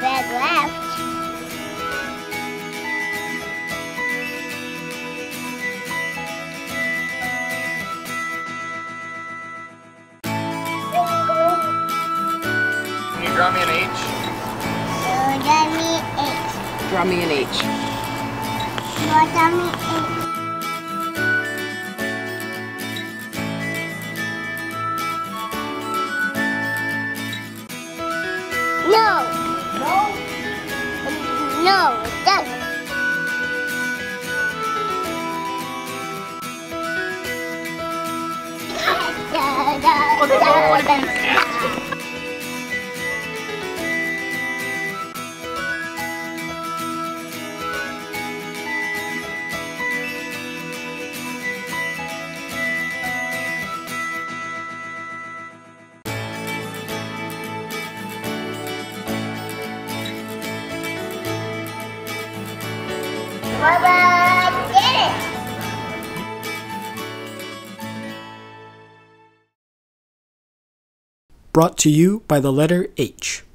bed left. Can you draw me an H? So draw me an H. Draw me an H. Draw me an H. No. That. Da, da, da, da, da. Brought to you by the letter H.